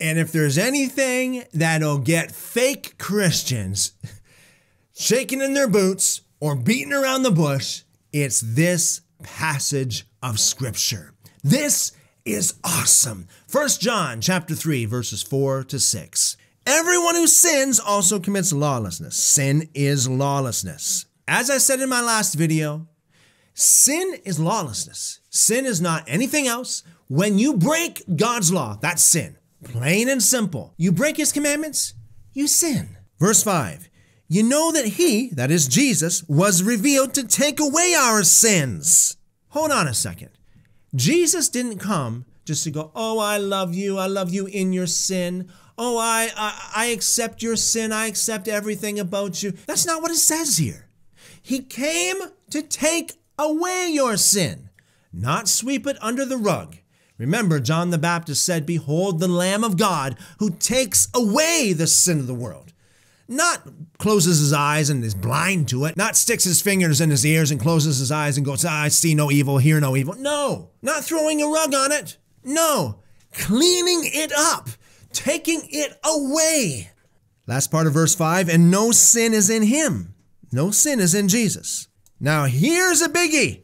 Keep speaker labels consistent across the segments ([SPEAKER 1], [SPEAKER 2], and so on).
[SPEAKER 1] And if there's anything that'll get fake Christians shaking in their boots or beating around the bush, it's this passage of scripture. This is awesome. 1 John chapter 3 verses 4 to 6. Everyone who sins also commits lawlessness. Sin is lawlessness. As I said in my last video, sin is lawlessness. Sin is not anything else. When you break God's law, that's sin. Plain and simple. You break his commandments, you sin. Verse 5 You know that he, that is Jesus, was revealed to take away our sins. Hold on a second. Jesus didn't come just to go, Oh, I love you. I love you in your sin. Oh, I, I, I accept your sin. I accept everything about you. That's not what it says here. He came to take away your sin, not sweep it under the rug. Remember, John the Baptist said, Behold the Lamb of God who takes away the sin of the world. Not closes his eyes and is blind to it, not sticks his fingers in his ears and closes his eyes and goes, I see no evil, hear no evil. No, not throwing a rug on it. No, cleaning it up, taking it away. Last part of verse 5 and no sin is in him. No sin is in Jesus. Now here's a biggie.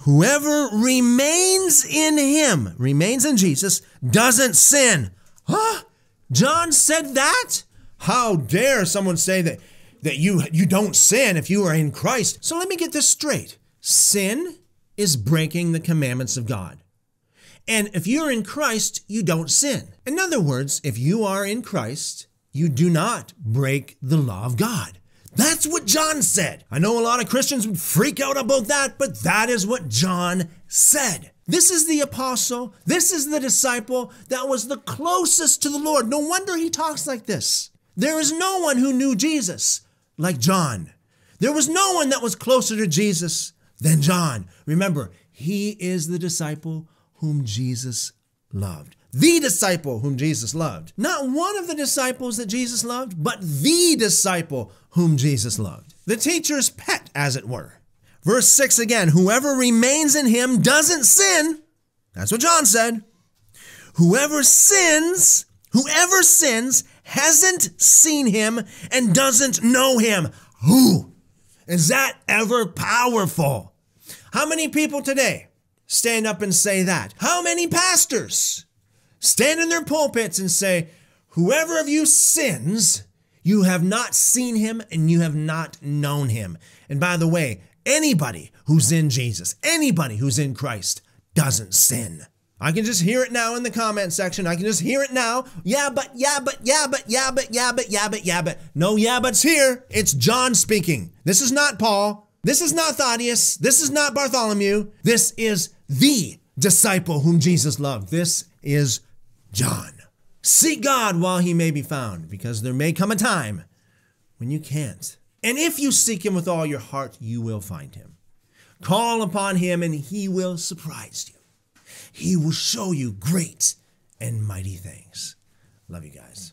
[SPEAKER 1] Whoever remains in him, remains in Jesus, doesn't sin. Huh? John said that? How dare someone say that, that you, you don't sin if you are in Christ? So let me get this straight. Sin is breaking the commandments of God. And if you're in Christ, you don't sin. In other words, if you are in Christ, you do not break the law of God. That's what John said. I know a lot of Christians would freak out about that, but that is what John said. This is the apostle, this is the disciple that was the closest to the Lord. No wonder he talks like this. There is no one who knew Jesus like John. There was no one that was closer to Jesus than John. Remember, he is the disciple whom Jesus loved the disciple whom Jesus loved. Not one of the disciples that Jesus loved, but the disciple whom Jesus loved. The teacher's pet, as it were. Verse 6 again Whoever remains in him doesn't sin. That's what John said. Whoever sins, whoever sins, hasn't seen him and doesn't know him. Who? Is that ever powerful? How many people today stand up and say that? How many pastors? stand in their pulpits and say, Whoever of you sins, you have not seen him and you have not known him. And by the way, anybody who's in Jesus, anybody who's in Christ, doesn't sin. I can just hear it now in the comment section. I can just hear it now. Yeah, but, yeah, but, yeah, but, yeah, but, yeah, but, yeah, but, yeah, but. No, yeah, but's here. It's John speaking. This is not Paul. This is not Thaddeus. This is not Bartholomew. This is the disciple whom Jesus loved. This is John. Seek God while he may be found, because there may come a time when you can't. And if you seek him with all your heart, you will find him. Call upon him, and he will surprise you. He will show you great and mighty things. Love you guys.